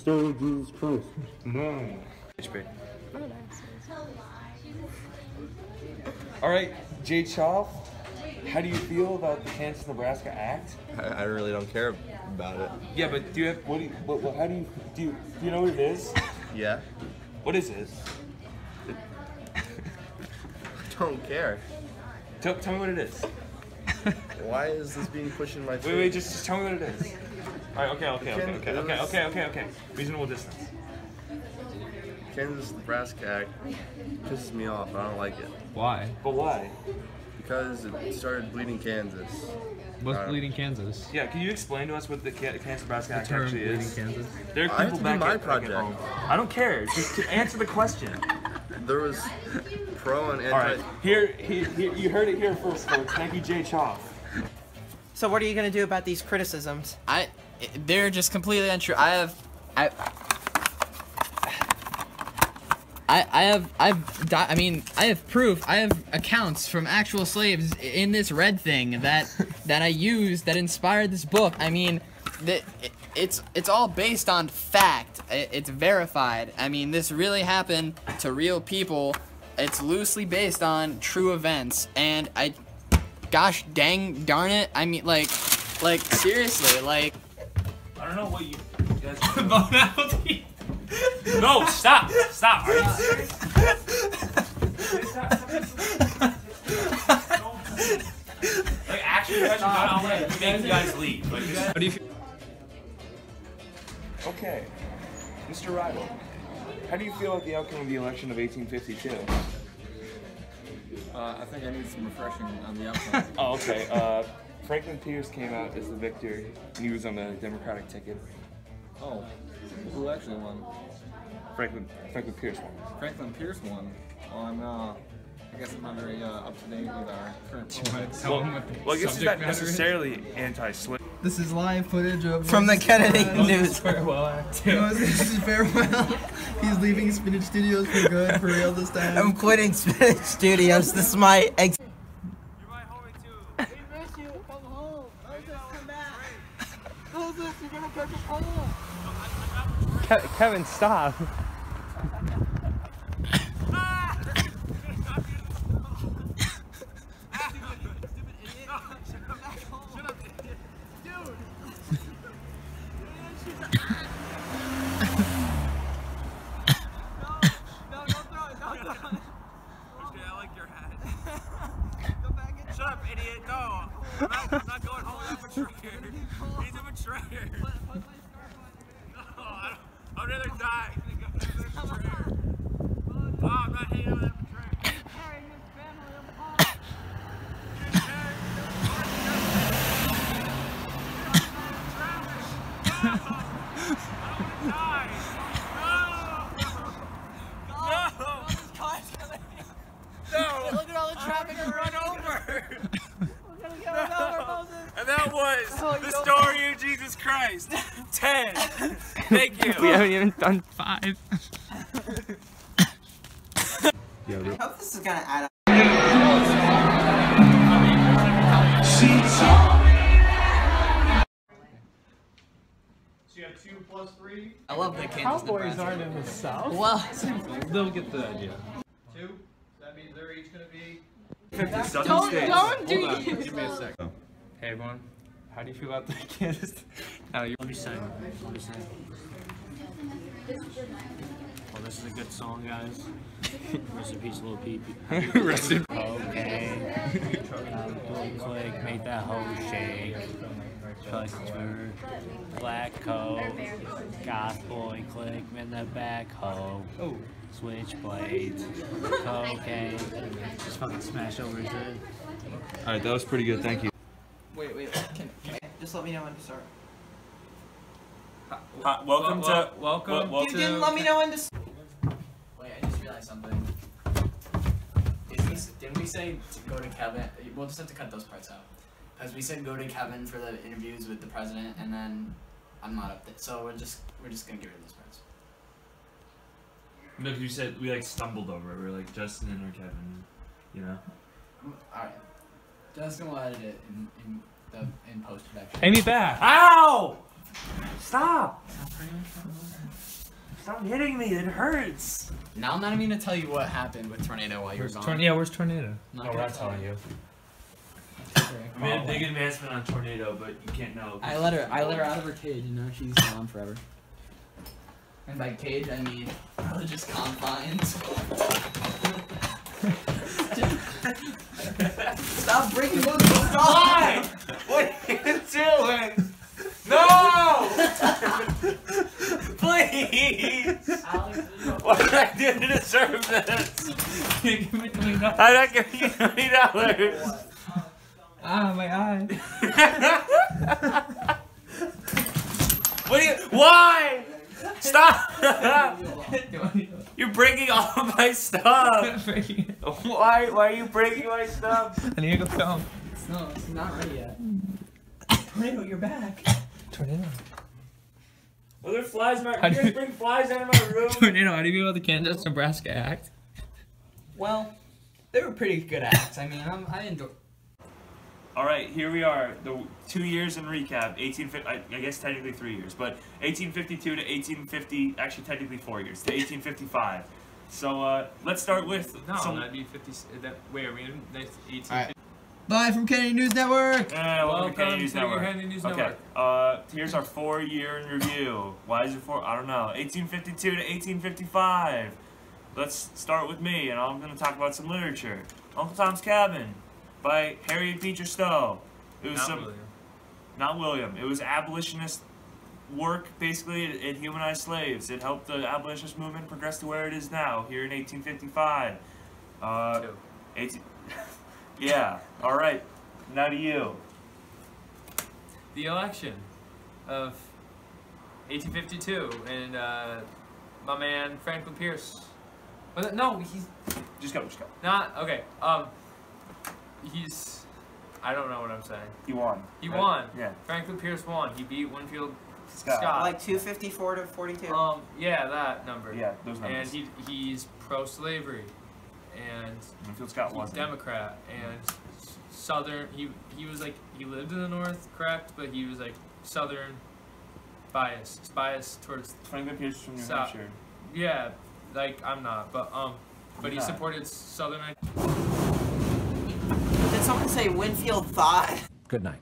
story of Jesus Christ. No. HP. All right, Jay Choff, how do you feel about the Kansas Nebraska Act? I, I really don't care about it. Yeah, but do you have what do you what, what how do you do you, do you know what it is? Yeah. What is this? Don't care. Tell, tell me what it is. Why is this being pushed in my face? Wait, wait, just, just tell me what it is. All right, okay, okay, okay, okay, okay, okay, okay, okay. Reasonable distance. Kansas Nebraska Act pisses me off. I don't like it Why? But why? because it started bleeding Kansas. What's Uh, bleeding Kansas? Yeah, can you explain to us what the Kansas Nebraska Act Term actually bleeding is? Kansas. There are I have people to do back, my at, back at project. home. I don't care. Just to answer the question. There was pro and anti. All right, here, here, here, you heard it here first, folks. Thank you, Jay Choff. So what are you gonna do about these criticisms? I, they're just completely untrue. I have, I, I, I have, I've, I mean, I have proof. I have accounts from actual slaves in this red thing that that I used that inspired this book. I mean, the, it, it's it's all based on fact. It's verified. I mean, this really happened to real people. It's loosely based on true events, and I, gosh dang darn it, I mean, like, like seriously, like. I don't know what you guys. no, stop, stop. Are you serious? like actually, question, I'll let make you guys leave. Like, you guys... How do you feel? Okay, Mr. Rival, how do you feel about the outcome of the election of 1852? Uh, I think I need some refreshing on the outcome. Oh, okay. Uh, Franklin Pierce came out as the victor, and he was on the Democratic ticket. oh, who actually won? Franklin Franklin Pierce won. Franklin Pierce won. Well, I'm uh, I guess I'm not very uh, up to date with our current politics. Tell them what the Well, I guess it's not necessarily anti-slave. This is live footage of From the Kennedy News. Farewell act. this is farewell. He's leaving Spinach Studios for good, for real this time. I'm quitting Spinach Studios. This is my ex. Kevin, stop. Shut up, idiot! No, I'm not, I'm not going home with that betrayer. He's a betrayer. No, I don't, I'd rather die than go with that betrayer. No, I'm not hanging out with that betrayer. Look at all the traffic run over. And that was oh, the story of Jesus Christ. Ten. Thank you. We haven't even done five. I hope this is gonna add up. So you have two plus three. I love the Kansas Nebraska. in the South. Well, They'll get the idea. Two. So that means they're each gonna be. Fifty Don't, states. don't do Hold on, give me a sec. Oh. Hey everyone, how do you feel about the Kansas? Now you. Let me sing. Let me sing. Well, this is a good song, guys. Rest in peace, Lil Peep. Rest in- Okay. Double click, make that hoe shake. Customer, black coat, goth boy, click in the back hoe. Oh. Switchblades, cocaine. Just fucking smash over his head. All right, that was pretty good. Thank you. Wait, wait. Can, can just let me know when to start. Hi, welcome to welcome wel- You didn't let me know when to. wait, I just realized something. Is he, didn't we say to go to Kevin? We'll just have to cut those parts out. Because we said go to Kevin for the interviews with the president, and then I'm not up there. So we're just we're just gonna get rid of those parts. No, 'cause you said we like stumbled over it. We were like Justin and or Kevin, you know. Alright. Justin will edit it in, in, the, in post production. Pay me back. Ow! Stop! Stop hitting me, it hurts! Now I'm not even gonna tell you what happened with tornado while you were gone. tornado? Yeah, where's tornado? Not oh, gonna we're not telling you. I made a big advancement on tornado, but you can't know. I let her. I let her out of her cage, and now she's gone forever. And by cage, I mean religious confines. Stop breaking books. Stop. Why? What are you doing? No! Please! What did I do to deserve this? I'm not giving you twenty dollars. Ah, my eye. What do you? Why? Stop! You're breaking all of my stuff. Why? Why are you breaking my stuff? I need to go film. No, it's not ready yet. Tornado, you're back. Tornado. Well, there flies in my? How You guys bring flies out of my room? Tornado, how do you feel about the Kansas Nebraska Act? Well, they were pretty good acts. I mean, I'm, I enjoy. All right, here we are. The two years in recap. 1850. I, I guess technically three years, but 1852 to 1850. Actually, technically four years to 1855. So uh, let's start with No, some. that'd be 50. That, wait, are we in 18? Alright. Live from Kennedy News Network. Uh, welcome, to Welcome Kennedy News to Network. Kennedy News okay, Network. uh, here's our four-year in review. Why is it four? I don't know. 1852 to 1855. Let's start with me, and I'm going to talk about some literature. Uncle Tom's Cabin by Harriet Beecher Stowe. It was Not some, William. not William. It was abolitionist work. Basically, it, it humanized slaves. It helped the abolitionist movement progress to where it is now, here in 1855. Uh, 18, yeah. All right. Now to you. The election of 1852, and uh, my man Franklin Pierce. But no, he's Just go. Just go. not okay. Um, he's. I don't know what I'm saying. He won. He right? won. Yeah. Franklin Pierce won. He beat Winfield Scott. Scott. Like 254 to 42. Um, yeah, that number. Yeah, those And he he's pro-slavery, and Winfield Scott he's wasn't. Democrat, and s- Southern. He he was like he lived in the North, correct? But he was like Southern biased, biased towards Franklin Pierce from New South. Hampshire. yeah. Like I'm not, but um, but he You're not. supported Southern. Someone say Winfield thought? Good night.